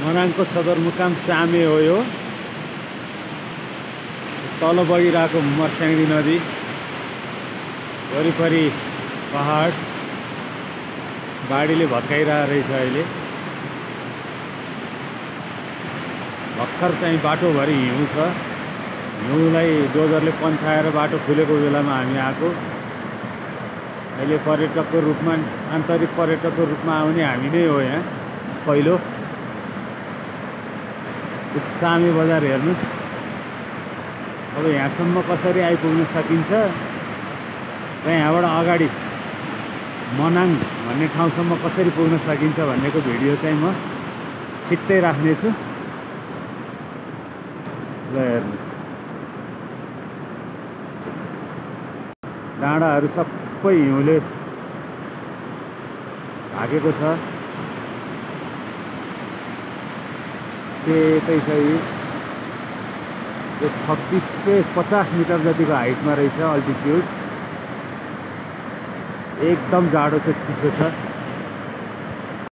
मनाङको सदरमुकाम चामे हो यो। तल बगिरहेको मर्स्याङ्दी नदी। वरिपरि पहाड। बाढीले भत्काइरहेको रहेछ अहिले। भर्खर चाहिँ बाटोभरि हिउँ छ। हिउँलाई डोजरले पन्छाएर बाटो खुलेको बेलामा हामी आएको। अहिले पर्यटकको रूपमा आन्तरिक पर्यटकको रूपमा आउने हामी नै हो यहाँ। पहिलो। सामी बजार हेर्नुहोस्। अब यहाँसम्म कसरी आइपुग्न सकिन्छ? र यहाँबाट अगाडि मनाङ भन्ने ठाउँसम्म कसरी पुग्न सकिन्छ भन्नेको भिडियो चाहिँ म छिट्टै राख्नेछु। ल हेर्नुहोस्। डाँडाहरू सबै हिउँले ढाकेको छ। सेतै छ यी छत्तिस सय पचास मिटर जतिको हाइटमा रहेछ अल्टिट्युड एकदम जाडो छ चिसो छ